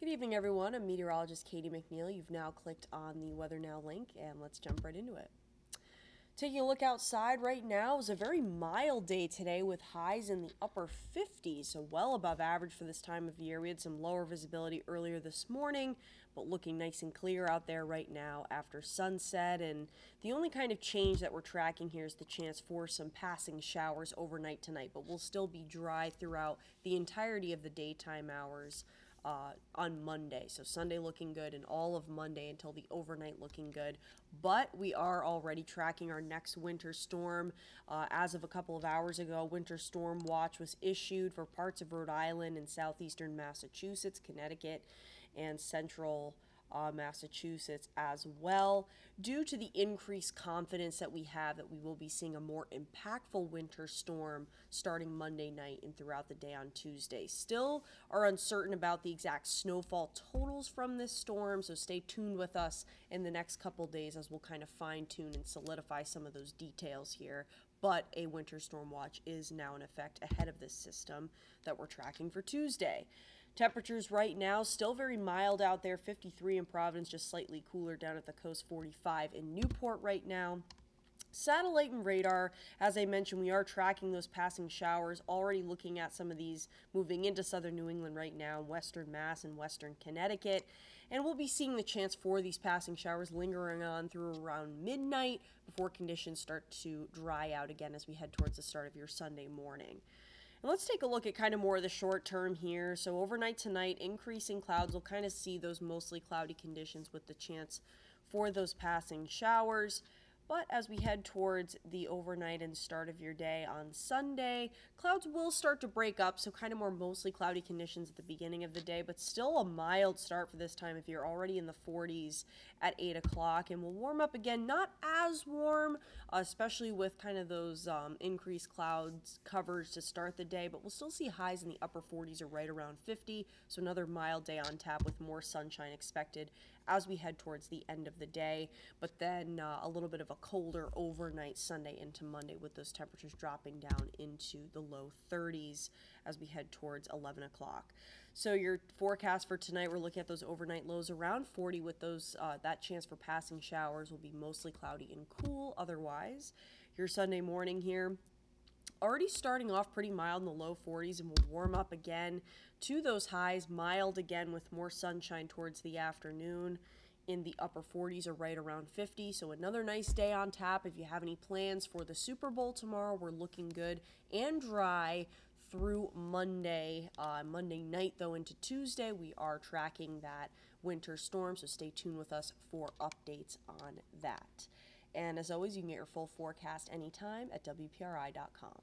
Good evening, everyone. I'm meteorologist Catie McNeil. You've now clicked on the Weather Now link, and let's jump right into it. Taking a look outside right now, it was a very mild day today with highs in the upper 50s, so well above average for this time of year. We had some lower visibility earlier this morning, but looking nice and clear out there right now after sunset. And the only kind of change that we're tracking here is the chance for some passing showers overnight tonight, but we'll still be dry throughout the entirety of the daytime hours uh, on Monday. So Sunday looking good and all of Monday until the overnight looking good. But we are already tracking our next winter storm. Uh, as of a couple of hours ago, winter storm watch was issued for parts of Rhode Island and southeastern Massachusetts, Connecticut, and central uh, Massachusetts as well, due to the increased confidence that we have that we will be seeing a more impactful winter storm starting Monday night and throughout the day on Tuesday. Still are uncertain about the exact snowfall totals from this storm, so stay tuned with us in the next couple days as we'll kind of fine tune and solidify some of those details here but a winter storm watch is now in effect ahead of this system that we're tracking for Tuesday. Temperatures right now still very mild out there 53 in Providence, just slightly cooler down at the coast, 45 in Newport right now. Satellite and radar, as I mentioned, we are tracking those passing showers, already looking at some of these moving into southern New England right now, western Mass and western Connecticut. And we'll be seeing the chance for these passing showers lingering on through around midnight before conditions start to dry out again as we head towards the start of your Sunday morning. And let's take a look at kind of more of the short term here. So overnight tonight, increasing clouds. We'll kind of see those mostly cloudy conditions with the chance for those passing showers. But as we head towards the overnight and start of your day on Sunday, clouds will start to break up, so kind of more mostly cloudy conditions at the beginning of the day, but still a mild start for this time if you're already in the 40s at 8 o'clock. And we'll warm up again, not as warm, especially with kind of those um, increased clouds covers to start the day, but we'll still see highs in the upper 40s or right around 50. So another mild day on tap with more sunshine expected as we head towards the end of the day, but then uh, a little bit of a colder overnight Sunday into Monday with those temperatures dropping down into the low 30s as we head towards 11 o'clock. So your forecast for tonight, we're looking at those overnight lows around 40 with those uh, that chance for passing showers will be mostly cloudy and cool otherwise. Your Sunday morning here, already starting off pretty mild in the low 40s and will warm up again to those highs, mild again with more sunshine towards the afternoon in the upper 40s or right around 50. So another nice day on tap. If you have any plans for the Super Bowl tomorrow, we're looking good and dry through Monday. Uh, Monday night, though, into Tuesday, we are tracking that winter storm. So stay tuned with us for updates on that. And as always, you can get your full forecast anytime at WPRI.com.